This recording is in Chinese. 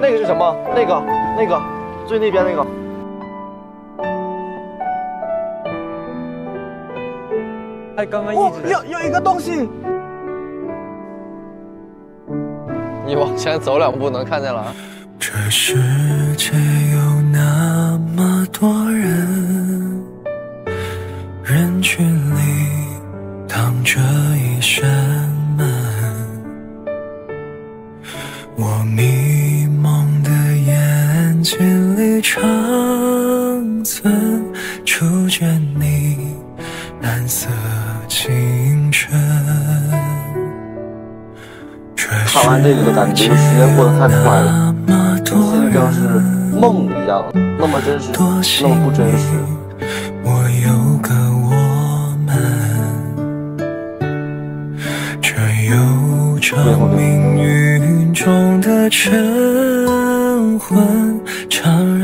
那个是什么？那个，那个，最那边那个。哎，刚刚一直有有一个东西。你往前走两步能看见了。这世界有那么多人，人群里挡着一扇门，我迷千里长存初见你蓝色清澈。看完这个的感觉，时间过得太快了，心里像是梦一样，那么真实，那么不真实。我有个我们，这悠长命运中的晨昏，常